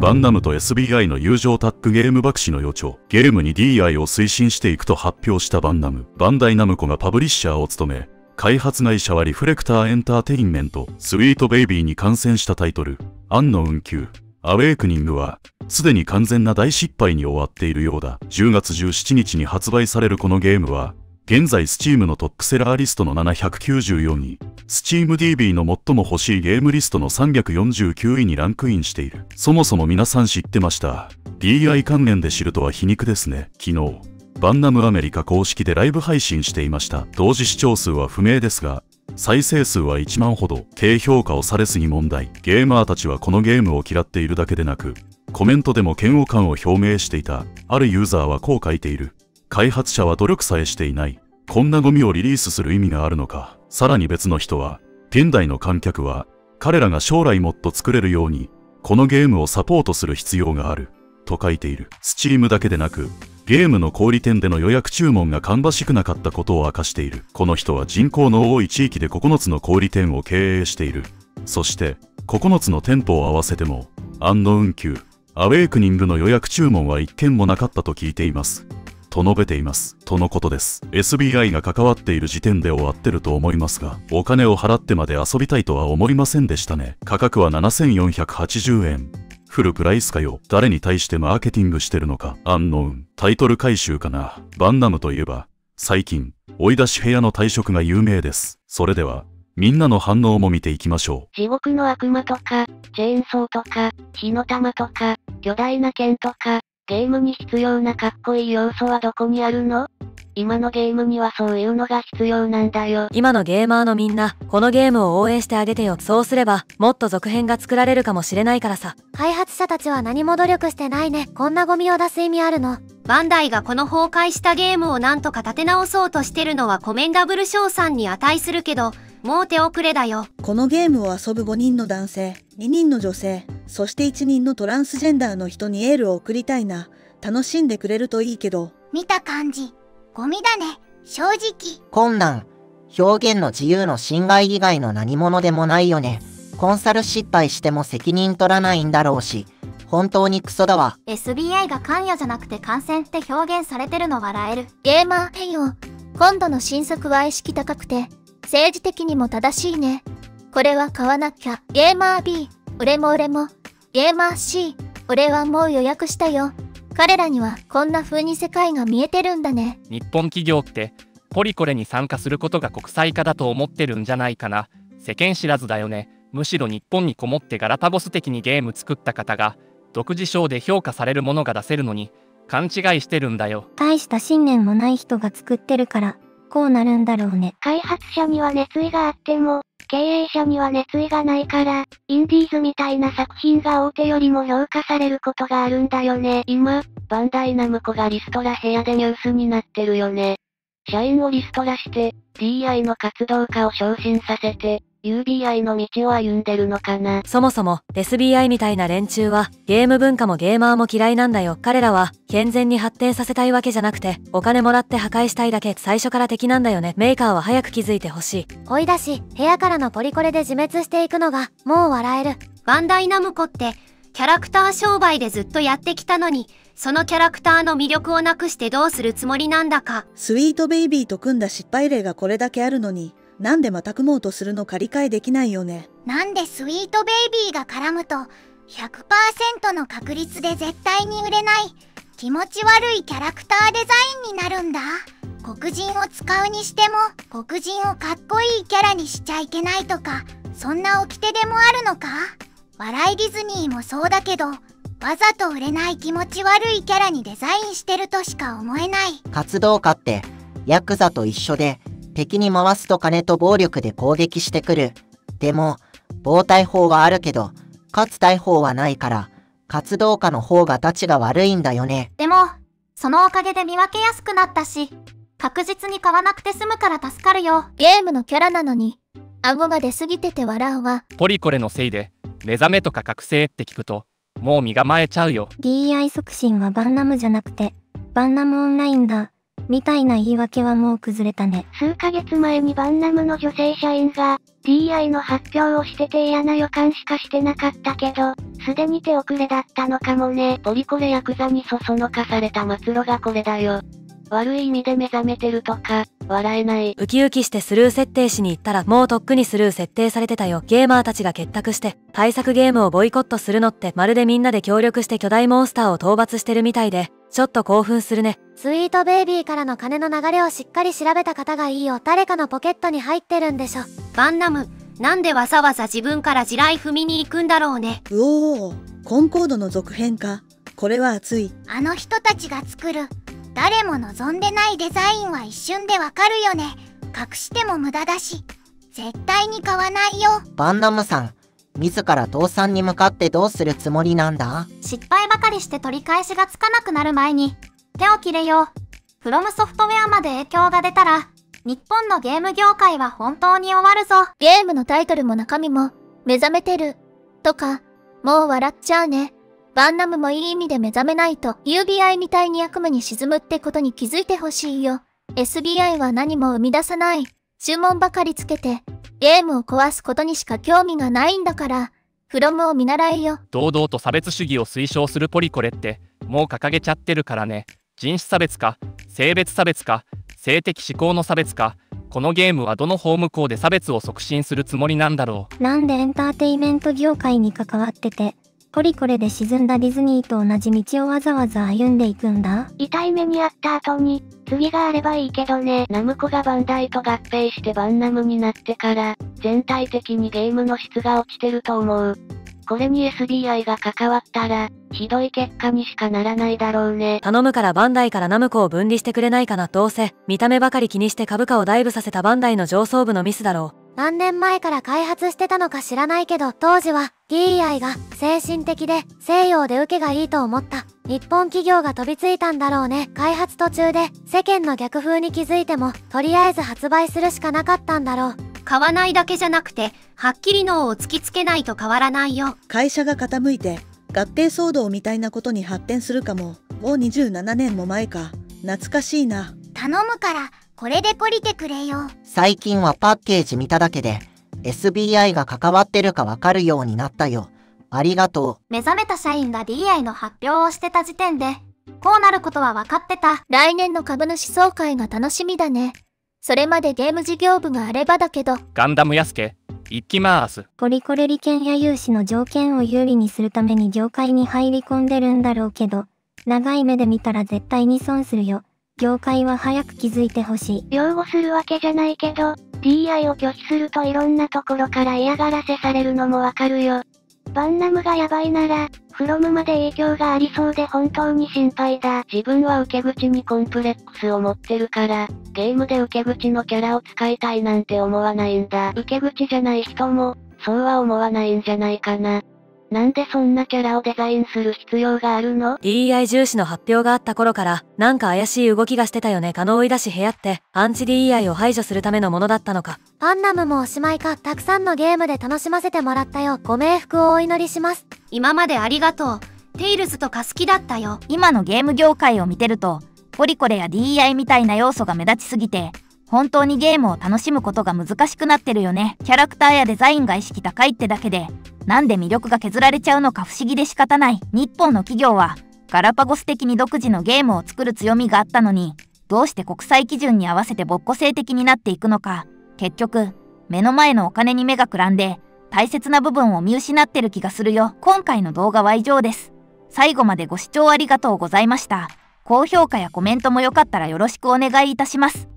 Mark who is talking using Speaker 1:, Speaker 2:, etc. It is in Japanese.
Speaker 1: バンナムと SBI の友情タッグゲーム爆死の予兆。ゲームに DI を推進していくと発表したバンナム。バンダイナムコがパブリッシャーを務め、開発会社はリフレクターエンターテインメント、スイートベイビーに感染したタイトル、アンの運休。アウェイクニングは、すでに完全な大失敗に終わっているようだ。10月17日に発売されるこのゲームは、現在 Steam のトップセラーリストの794位、SteamDB の最も欲しいゲームリストの349位にランクインしている。そもそも皆さん知ってました。DI 関連で知るとは皮肉ですね。昨日、バンナムアメリカ公式でライブ配信していました。同時視聴数は不明ですが、再生数は1万ほど、低評価をされすぎ問題。ゲーマーたちはこのゲームを嫌っているだけでなく、コメントでも嫌悪感を表明していた。あるユーザーはこう書いている。開発者は努力さえしていない。こんなゴミをリリースする意味があるのか。さらに別の人は、現代の観客は、彼らが将来もっと作れるように、このゲームをサポートする必要がある。と書いている。スチームだけでなく、ゲームの小売店での予約注文が芳しくなかったことを明かしている。この人は人口の多い地域で9つの小売店を経営している。そして、9つの店舗を合わせても、アンノ運休、アウェイクニングの予約注文は一件もなかったと聞いています。と述べています。とのことです。SBI が関わっている時点で終わってると思いますが、お金を払ってまで遊びたいとは思いませんでしたね。価格は7480円。フルプライスかよ。誰に対してマーケティングしてるのか。アンノーン。タイトル回収かな。バンナムといえば、最近、追い出し部屋の退職が有名です。それでは、みんなの反応も見ていきましょ
Speaker 2: う。地獄の悪魔とか、チェーンソーとか、火の玉とか、巨大な剣とか、ゲームに必要なかっこいい要素はどこにあるの？今のゲームにはそういうのが必要なんだよ。
Speaker 3: 今のゲーマーのみんな、このゲームを応援してあげてよ。そうすれば、もっと続編が作られるかもしれないからさ。
Speaker 4: 開発者たちは何も努力してないね。こんなゴミを出す意味あるの？
Speaker 5: バンダイがこの崩壊したゲームをなんとか立て直そうとしてるのはコメンダブル賞賛に値するけど、もう手遅れだよ。
Speaker 6: このゲームを遊ぶ5人の男性、2人の女性、そして1人のトランスジェンダーの人にエールを送りたいな。楽しんでくれるといいけど。
Speaker 7: 見た感じ、ゴミだね、正直。
Speaker 8: 困難、表現の自由の侵害以外の何者でもないよね。コンサル失敗しても責任取らないんだろうし、本当にクソだわ。
Speaker 9: SBI が関与じゃなくて感染って表現されてるの笑える。
Speaker 4: ゲーマー変容。今度の新作は意識高くて、政治的にも正しいね。これは買わなきゃ。ゲーマー B、俺も俺も。ゲーマー C、俺はもう予約したよ。彼らにはこんな風に世界が見えてるんだね。
Speaker 10: 日本企業ってポリコレに参加することが国際化だと思ってるんじゃないかな。世間知らずだよね。むしろ日本にこもってガラパゴス的にゲーム作った方が独自賞で評価されるものが出せるのに勘違いしてるんだよ。
Speaker 4: 大した信念もない人が作ってるからこうなるんだろうね。
Speaker 2: 開発者には熱意があっても経営者には熱意がないから、インディーズみたいな作品が大手よりも評価されることがあるんだよね。今、バンダイナムコがリストラ部屋でニュースになってるよね。社員をリストラして、DI の活動家を昇進させて、UBI の道を歩んでるのかな。
Speaker 3: そもそも SBI みたいな連中はゲーム文化もゲーマーも嫌いなんだよ。彼らは健全に発展させたいわけじゃなくてお金もらって破壊したいだけ最初から敵なんだよね。メーカーは早く気づいてほしい。
Speaker 4: 追い出し、部屋からのポリコレで自滅していくのがもう笑える。
Speaker 5: バンダイナムコってキャラクター商売でずっとやってきたのにそのキャラクターの魅力をなくしてどうするつもりなんだか。
Speaker 6: スイートベイビーと組んだ失敗例がこれだけあるのになんでまた組もうとするのか理解できないよね。
Speaker 7: なんでスイートベイビーが絡むと100%の確率で絶対に売れない気持ち悪いキャラクターデザインになるんだ。黒人を使うにしても黒人をかっこいいキャラにしちゃいけないとかそんな掟でもあるのか？笑いディズニーもそうだけどわざと売れない気持ち悪いキャラにデザインしてるとしか思えない
Speaker 8: 活動家ってヤクザと一緒で敵に回すと金と暴力で攻撃してくる。でも、暴対法はあるけど、勝対法はないから、活動家の方が立ちが悪いんだよね。
Speaker 9: でも、そのおかげで見分けやすくなったし、確実に買わなくて済むから助かるよ。
Speaker 4: ゲームのキャラなのに、顎が出すぎてて笑うわ。
Speaker 10: ポリコレのせいで、目覚めとか覚醒って聞くと、もう身構えちゃうよ。
Speaker 4: DI 促進はバンナムじゃなくて、バンナムオンラインだ。みたいな言い訳はもう崩れたね。
Speaker 2: 数ヶ月前にバンナムの女性社員が、DI の発表をしてて嫌な予感しかしてなかったけど、すでに手遅れだったのかもね。ポリコレヤクザにそそのかされた末路がこれだよ。悪い意味で目覚めてるとか、笑えない。
Speaker 3: ウキウキしてスルー設定しに行ったらもうとっくにスルー設定されてたよ。ゲーマーたちが結託して、対策ゲームをボイコットするのってまるでみんなで協力して巨大モンスターを討伐してるみたいで、ちょっと興奮するね。
Speaker 5: スイートベイビーからの金の流れをしっかり調べた方がいいよ。誰かのポケットに入ってるんでしょ。バンナム、なんでわざわざ自分から地雷踏みに行くんだろうね。
Speaker 6: うおー、コンコードの続編か。これは熱い。
Speaker 7: あの人たちが作る、誰も望んでないデザインは一瞬でわかるよね。隠しても無駄だし、絶対に買わないよ。
Speaker 8: バンナムさん、自ら倒産に向かってどうするつもりなんだ？
Speaker 9: 失敗ばかりして取り返しがつかなくなる前に、手を切れよう。フロムソフトウェアまで影響が出たら、日本のゲーム業界は本当に終わるぞ。
Speaker 4: ゲームのタイトルも中身も、目覚めてる。とか、もう笑っちゃうね。バンナムもいい意味で目覚めないと、UBI みたいに悪夢に沈むってことに気づいてほしいよ。SBI は何も生み出さない。注文ばかりつけて、ゲームを壊すことにしか興味がないんだから、フロムを見習えよ。
Speaker 10: 堂々と差別主義を推奨するポリコレってもう掲げちゃってるからね。人種差別か性別差別か性的指向の差別かこのゲームはどのホーム校で差別を促進するつもりなんだろう。
Speaker 11: なんでエンターテイメント業界に関わってて、ポリコレで沈んだディズニーと同じ道をわざわざ歩んでいくんだ
Speaker 2: 痛い目にあった後に、次があればいいけどね。ナムコがバンダイと合併してバンナムになってから、全体的にゲームの質が落ちてると思う。これに SBI が関わったら、ひどい結果にしかならないだろうね。
Speaker 3: 頼むからバンダイからナムコを分離してくれないかな。どうせ、見た目ばかり気にして株価をダイブさせたバンダイの上層部のミスだろう。
Speaker 5: 何年前から開発してたのか知らないけど、当時は DEI が精神的で西洋で受けがいいと思った。日本企業が飛びついたんだろうね。開発途中で世間の逆風に気づいても、とりあえず発売するしかなかったんだろう。買わないだけじゃなくて、はっきり脳を突きつけないと変わらないよ。
Speaker 6: 会社が傾いて、合併騒動みたいなことに発展するかも。もう27年も前か。懐かしいな。
Speaker 7: 頼むから、これで懲りてくれよ。
Speaker 8: 最近はパッケージ見ただけで SBI が関わってるかわかるようになったよ。ありがと
Speaker 9: 目覚めた社員が DI の発表をしてた時点で、こうなることは分かってた。
Speaker 4: 来年の株主総会が楽しみだね。それまでゲーム事業部があればだけど、
Speaker 10: ガンダムヤスケ行きます
Speaker 11: ポリコレ利権や融資の条件を有利にするために業界に入り込んでるんだろうけど、長い目で見たら絶対に損するよ。業界は早く気づいてほしい。
Speaker 2: 擁護するわけじゃないけど、DI を拒否するといろんなところから嫌がらせされるのもわかるよ。バンナムがやばいなら、フロムまで影響がありそうで本当に心配だ。自分は受け口にコンプレックスを持ってるから、ゲームで受け口のキャラを使いたいなんて思わないんだ。受け口じゃない人も、そうは思わないんじゃないかな。なんでそんなキャラをデザインする必要があるの
Speaker 3: ？DEI 重視の発表があった頃から、なんか怪しい動きがしてたよね。可能追い出し部屋って、アンチ DEI を排除するためのものだったのか。
Speaker 5: パンナムもおしまいか。たくさんのゲームで楽しませてもらったよ。ご冥福をお祈りします。今までありがとう。テイルズとか好きだったよ。
Speaker 12: 今のゲーム業界を見てると、ポリコレや DEI みたいな要素が目立ちすぎて、本当にゲームを楽しむことが難しくなってるよね。キャラクターやデザインが意識高いってだけで、なんで魅力が削られちゃうのか不思議で仕方ない。日本の企業は、ガラパゴス的に独自のゲームを作る強みがあったのに、どうして国際基準に合わせて勃古性的になっていくのか。結局、目の前のお金に目がくらんで、大切な部分を見失ってる気がするよ。今回の動画は以上です。最後までご視聴ありがとうございました。高評価やコメントもよかったらよろしくお願いいたします。